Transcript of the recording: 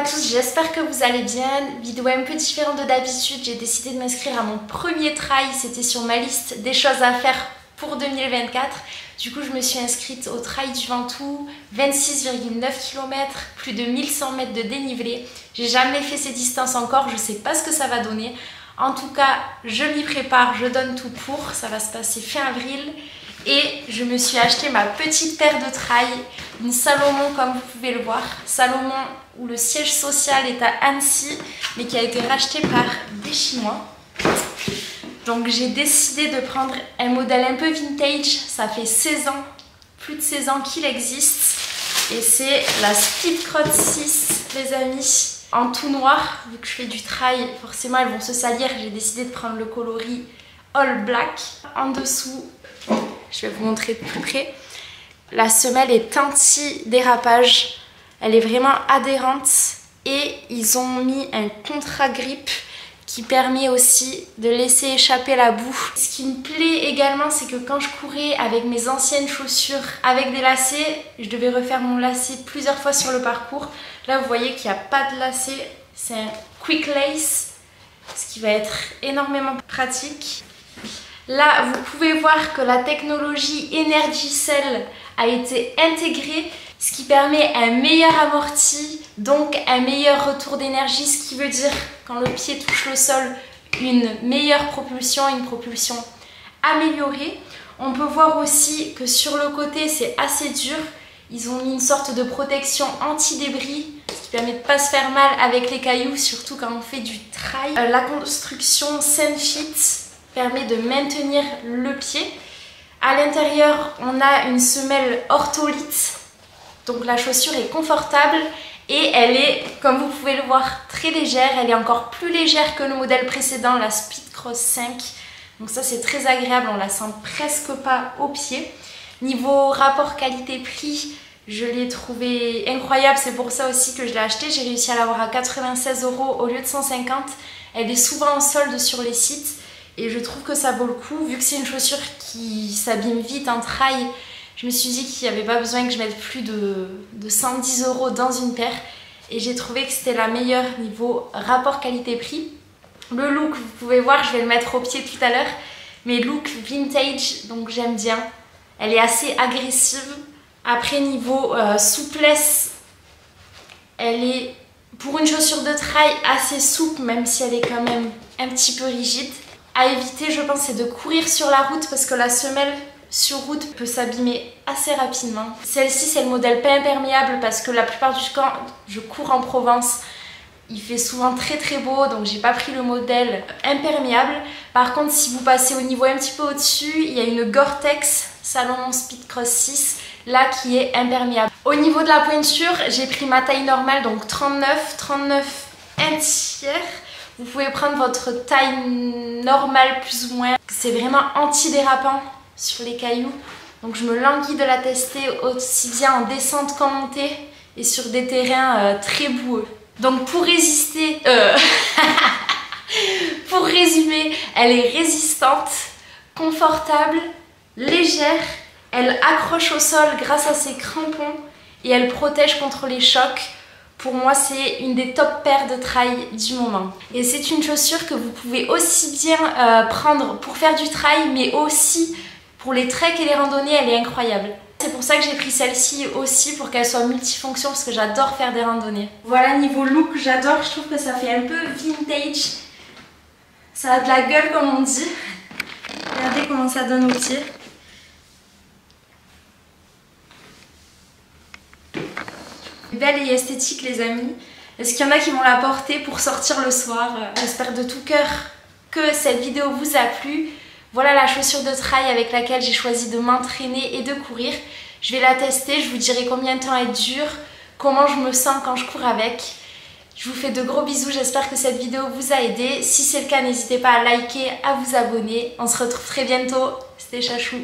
à tous, j'espère que vous allez bien. Vidéo un peu différente de d'habitude, j'ai décidé de m'inscrire à mon premier trail, c'était sur ma liste des choses à faire pour 2024. Du coup, je me suis inscrite au Trail du Ventoux, 26,9 km, plus de 1100 mètres de dénivelé. J'ai jamais fait ces distances encore, je sais pas ce que ça va donner. En tout cas, je m'y prépare, je donne tout pour. Ça va se passer fin avril. Et je me suis acheté ma petite paire de trail, une Salomon comme vous pouvez le voir. Salomon où le siège social est à Annecy, mais qui a été racheté par des Chinois. Donc j'ai décidé de prendre un modèle un peu vintage. Ça fait 16 ans, plus de 16 ans qu'il existe. Et c'est la Speedcross 6, les amis, en tout noir. Vu que je fais du trail, forcément elles vont se salir. J'ai décidé de prendre le coloris all black. En dessous, je vais vous montrer de plus près. La semelle est anti-dérapage. Elle est vraiment adhérente. Et ils ont mis un contre-grippe qui permet aussi de laisser échapper la boue. Ce qui me plaît également, c'est que quand je courais avec mes anciennes chaussures avec des lacets, je devais refaire mon lacet plusieurs fois sur le parcours. Là, vous voyez qu'il n'y a pas de lacet, c'est un quick lace, ce qui va être énormément pratique. Là, vous pouvez voir que la technologie Energy Cell a été intégrée, ce qui permet un meilleur amorti, donc un meilleur retour d'énergie, ce qui veut dire quand le pied touche le sol, une meilleure propulsion, une propulsion améliorée. On peut voir aussi que sur le côté, c'est assez dur. Ils ont mis une sorte de protection anti-débris, ce qui permet de ne pas se faire mal avec les cailloux, surtout quand on fait du trail. Euh, la construction Senfit permet de maintenir le pied. À l'intérieur, on a une semelle ortholite, donc la chaussure est confortable et elle est, comme vous pouvez le voir, très légère. Elle est encore plus légère que le modèle précédent, la Speedcross 5. Donc ça c'est très agréable, on la sent presque pas au pied. Niveau rapport qualité-prix, je l'ai trouvé incroyable, c'est pour ça aussi que je l'ai acheté. J'ai réussi à l'avoir à 96 euros au lieu de 150. Elle est souvent en solde sur les sites et je trouve que ça vaut le coup. Vu que c'est une chaussure qui s'abîme vite en trail, je me suis dit qu'il n'y avait pas besoin que je mette plus de, 110 euros dans une paire. Et j'ai trouvé que c'était la meilleure niveau rapport qualité-prix. Le look, vous pouvez voir, je vais le mettre au pied tout à l'heure. Mais look vintage, donc j'aime bien. Elle est assez agressive. Après, niveau euh, souplesse, elle est pour une chaussure de trail assez souple, même si elle est quand même un petit peu rigide. À éviter, je pense, c'est de courir sur la route parce que la semelle sur route peut s'abîmer assez rapidement. Celle-ci c'est le modèle pas imperméable parce que la plupart du temps je cours en Provence. Il fait souvent très très beau donc j'ai pas pris le modèle imperméable. Par contre si vous passez au niveau un petit peu au-dessus, il y a une Gore-Tex Salomon Speedcross 6 là qui est imperméable. Au niveau de la pointure, j'ai pris ma taille normale donc 39, 39 un tiers. Vous pouvez prendre votre taille normale plus ou moins. C'est vraiment anti-dérapant sur les cailloux. Donc je me languis de la tester aussi bien en descente qu'en montée et sur des terrains euh, très boueux. Donc pour résister, euh, pour résumer, elle est résistante, confortable, légère, elle accroche au sol grâce à ses crampons et elle protège contre les chocs. Pour moi, c'est une des top paires de trail du moment. Et c'est une chaussure que vous pouvez aussi bien euh, prendre pour faire du trail, mais aussi pour les treks et les randonnées, elle est incroyable. C'est pour ça que j'ai pris celle-ci aussi pour qu'elle soit multifonction parce que j'adore faire des randonnées. Voilà, niveau look, j'adore. Je trouve que ça fait un peu vintage. Ça a de la gueule comme on dit. Regardez comment ça donne au pied. Belle et esthétique les amis. Est-ce qu'il y en a qui vont la porter pour sortir le soir? J'espère de tout cœur que cette vidéo vous a plu. Voilà la chaussure de trail avec laquelle j'ai choisi de m'entraîner et de courir. Je vais la tester, je vous dirai combien de temps elle dure, comment je me sens quand je cours avec. Je vous fais de gros bisous, j'espère que cette vidéo vous a aidé. Si c'est le cas, n'hésitez pas à liker, à vous abonner. On se retrouve très bientôt. C'était Chachou.